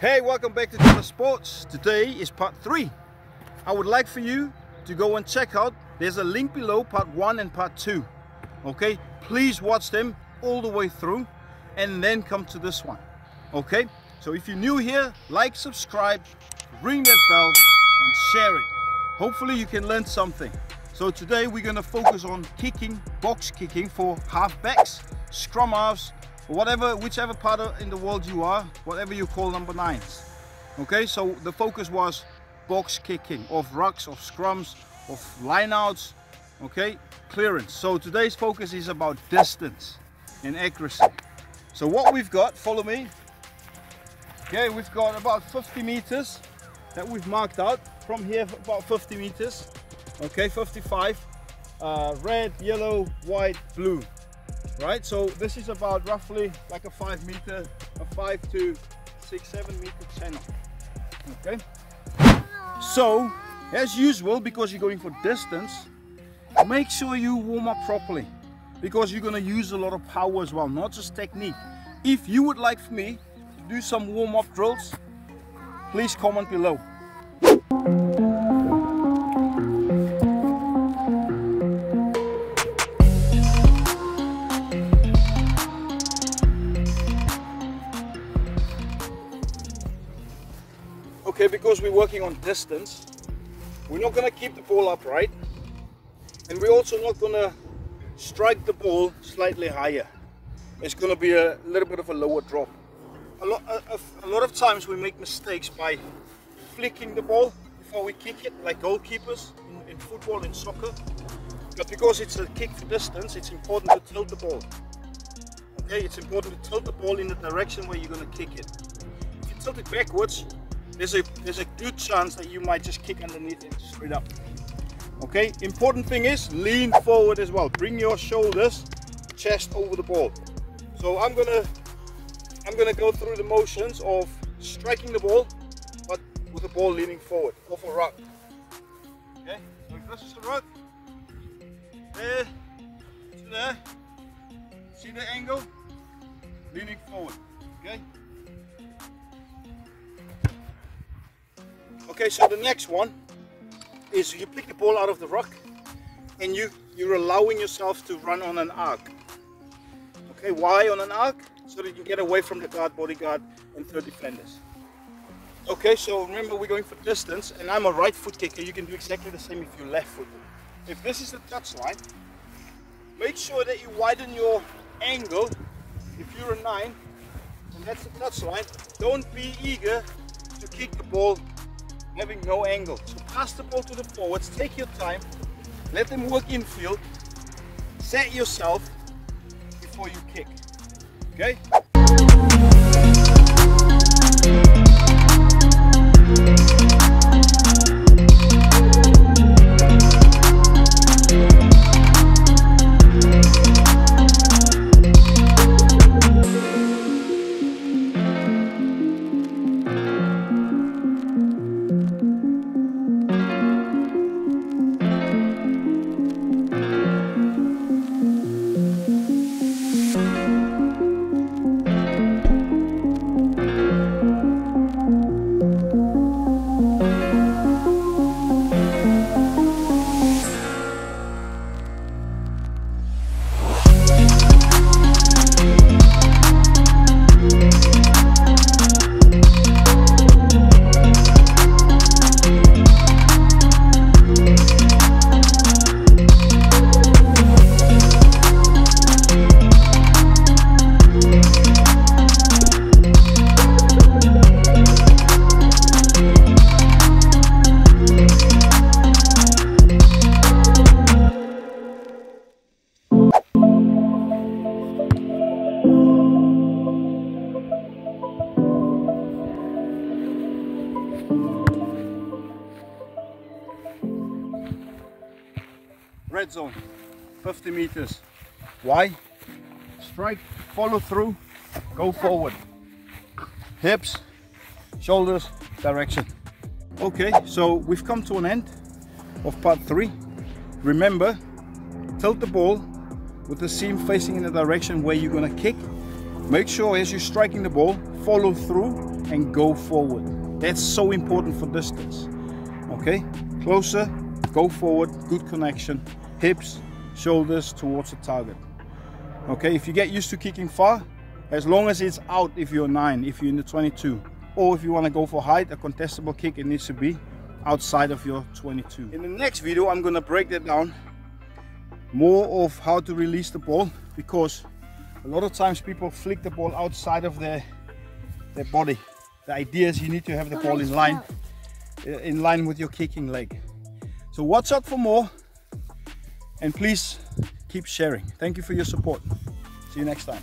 Hey, welcome back to De La Sports. Today is part three. I would like for you to go and check out, there's a link below, part one and part two. Okay, please watch them all the way through and then come to this one. Okay, so if you're new here, like, subscribe, ring that bell and share it. Hopefully you can learn something. So today we're gonna focus on kicking, box kicking for halfbacks, scrum halves, whatever, whichever part of, in the world you are, whatever you call number nines. Okay, so the focus was box kicking of rucks, of scrums, of lineouts, okay, clearance. So today's focus is about distance and accuracy. So what we've got, follow me. Okay, we've got about 50 meters that we've marked out from here about 50 meters okay 55 uh, red yellow white blue right so this is about roughly like a five meter a five to six seven meter channel okay? So as usual because you're going for distance make sure you warm up properly because you're going to use a lot of power as well not just technique. If you would like for me to do some warm-up drills please comment below Okay, because we're working on distance, we're not going to keep the ball upright. And we're also not going to strike the ball slightly higher. It's going to be a little bit of a lower drop. A lot, a, a lot of times we make mistakes by flicking the ball before we kick it, like goalkeepers in, in football, in soccer. But because it's a kick for distance, it's important to tilt the ball. Okay, it's important to tilt the ball in the direction where you're going to kick it. If you tilt it backwards, there's a there's a good chance that you might just kick underneath it straight up. Okay, important thing is lean forward as well. Bring your shoulders, chest over the ball. So I'm gonna I'm gonna go through the motions of striking the ball, but with the ball leaning forward, off a ruck. Okay, so this is the ruck. There to there. See the angle? Leaning forward. Okay. Okay, so the next one is you pick the ball out of the ruck and you, you're allowing yourself to run on an arc. Okay, why on an arc? So that you get away from the guard, bodyguard and third defenders. Okay, so remember we're going for distance and I'm a right foot kicker. You can do exactly the same if you're left footed. If this is the touch line, make sure that you widen your angle. If you're a nine and that's the touch line, don't be eager to kick the ball having no angle. So pass the ball to the forwards, take your time, let them work infield, set yourself before you kick. Okay? Red zone 50 meters. Why? Strike follow through go forward. Hips shoulders direction. Okay so we've come to an end of part three. Remember tilt the ball with the seam facing in the direction where you're going to kick. Make sure as you're striking the ball, follow through and go forward. That's so important for distance. Okay, closer, go forward, good connection, hips, shoulders towards the target. Okay, if you get used to kicking far, as long as it's out if you're 9, if you're in the 22, or if you want to go for height, a contestable kick, it needs to be outside of your 22. In the next video, I'm going to break that down more of how to release the ball because a lot of times people flick the ball outside of their, their body. The idea is you need to have the ball in line, uh, in line with your kicking leg. So watch out for more and please keep sharing. Thank you for your support. See you next time.